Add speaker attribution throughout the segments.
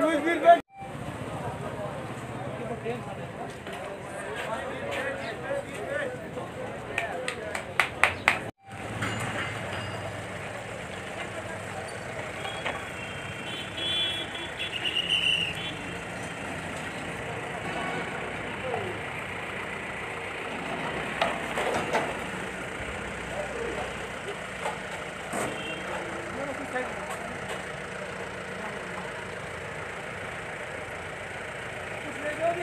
Speaker 1: Luis Virgen. ਦੀ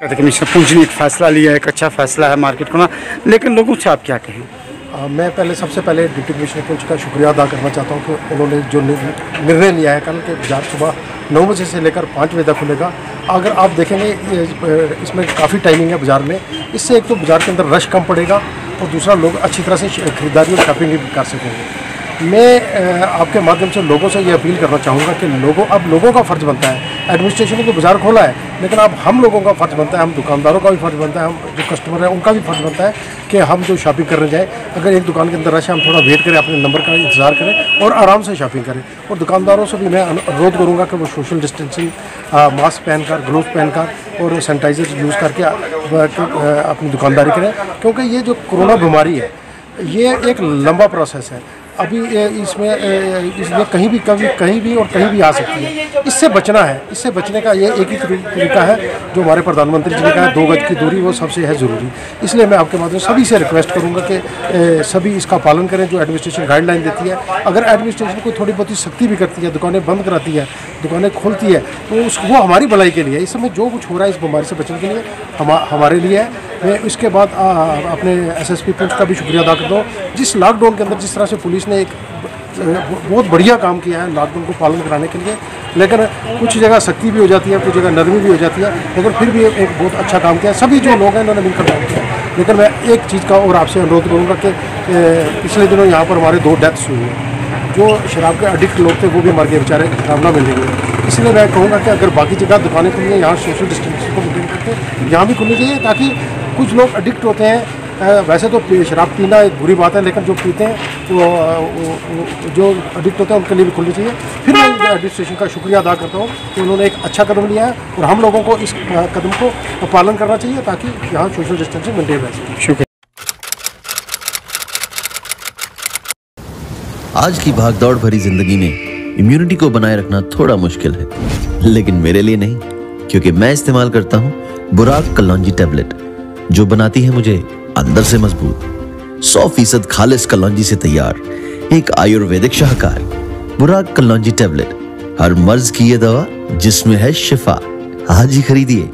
Speaker 2: कहते commissioner Poonch ने एक फैसला लिया है एक अच्छा फैसला है मार्केट को ना। लेकिन लोगों से आप क्या कहें?
Speaker 3: मैं पहले सबसे पहले डिप्टी कमिश्नर पुंछ का शुक्रिया अदा करना चाहता हूँ कि उन्होंने जो निर्णय लिया है कल के बाज़ार सुबह नौ बजे से लेकर पाँच बजे तक खुलेगा। अगर आप देखेंगे इसमें काफ़ी टाइमिंग है बाज़ार में। इससे एक तो बाज़ार के अंदर रश कम पड़ेगा और दूसरा लोग अच्छी तरह से खरीदारी और शॉपिंग भी कर सकेंगे। मैं आपके माध्यम से लोगों से ये अपील करना चाहूँगा कि लोगों, अब लोगों का फ़र्ज़ बनता है। एडमिनिस्ट्रेशन ने तो बाज़ार खोला है, लेकिन अब हम लोगों का फ़र्ज़ बनता है, हम दुकानदारों का भी फ़र्ज़ बनता है, हम जो कस्टमर हैं, उनका भी फ़र्ज़ बनता है कि हम जो शॉपिंग करने जाएँ, अगर एक दुकान के अंदर रश हम थोड़ा वेट करें, अपने नंबर का इंतज़ार करें और आराम से शॉपिंग करें। और दुकानदारों से भी मैं अनुरोध करूँगा कि वो सोशल डिस्टेंसिंग मास्क पहनकर ग्लोव पहनकर और सैनिटाइज़र यूज़ करके अपनी दुकानदारी करें। क्योंकि ये जो कोरोना बीमारी है, ये एक लंबा प्रोसेस है। अभी इसमें इसमें कहीं भी कभी, कहीं भी और कहीं भी आ सकती है। इससे बचना है, इससे बचने का ये एक ही तरीका है जो हमारे प्रधानमंत्री जी ने कहा दो गज की दूरी वो सबसे है ज़रूरी। इसलिए मैं आपके माध्यम सभी से रिक्वेस्ट करूँगा कि सभी इसका पालन करें जो एडमिनिस्ट्रेशन गाइडलाइन देती है। अगर एडमिनिस्ट्रेशन कोई थोड़ी बहुत ही सख्ती भी करती है, दुकानें बंद कराती है, दुकानें खोलती है तो वो हमारी भलाई के लिए, इस समय जो कुछ हो रहा है इस बीमारी से बचने के लिए हम, हमारे लिए है। मैं इसके बाद अपने एसएसपी पुंछ का भी शुक्रिया अदा करता हूँ। जिस लॉकडाउन के अंदर जिस तरह से पुलिस ने एक बहुत बढ़िया काम किया है लॉकडाउन को पालन कराने के लिए। लेकिन कुछ जगह सख्ती भी हो जाती है, कुछ जगह नरमी भी हो जाती है, लेकिन फिर भी एक बहुत अच्छा काम किया। है सभी जो लोग हैं, इन्होंने मिलकर काम किया। लेकिन मैं एक चीज़ का और आपसे अनुरोध करूँगा कि पिछले दिनों यहाँ पर हमारे दो डेथ्स हुई हैं। जो शराब के अडिक्ट लोग थे, वो भी मर गए बेचारे शराब ना मिलने गए इसलिए मैं कहूँगा कि अगर बाकी जगह दुकानें खुली हैं यहाँ सोशल डिस्टेंसिंग को मेंटेन करके यहाँ भी खुलनी चाहिए, ताकि कुछ लोग अडिक्ट होते हैं। वैसे तो शराब पीना एक बुरी बात है, लेकिन जो पीते हैं जो एडिक्ट होते हैं उनके लिए भी खुलनी चाहिए। फिर मैं एडमिनिस्ट्रेशन का शुक्रिया अदा करता हूँ कि उन्होंने एक अच्छा कदम लिया है और हम लोगों को इस कदम को पालन करना चाहिए ताकि यहाँ सोशल डिस्टेंसिंग मेंटेन रह सके।
Speaker 2: शुक्रिया।
Speaker 4: आज की भागदौड़ भरी ज़िंदगी में इम्यूनिटी को बनाए रखना थोड़ा मुश्किल है, लेकिन मेरे लिए नहीं, क्योंकि मैं इस्तेमाल करता हूँ बुराक कलौजी टेबलेट जो बनाती है मुझे अंदर से मज़बूत। सौ फ़ीसद खालिश कलौजी से तैयार। एक आयुर्वेदिक शाहकार। बुराक कलौजी टेबलेट। हर मर्ज की ये दवा जिसमें है शिफा। आज ही खरीदिए।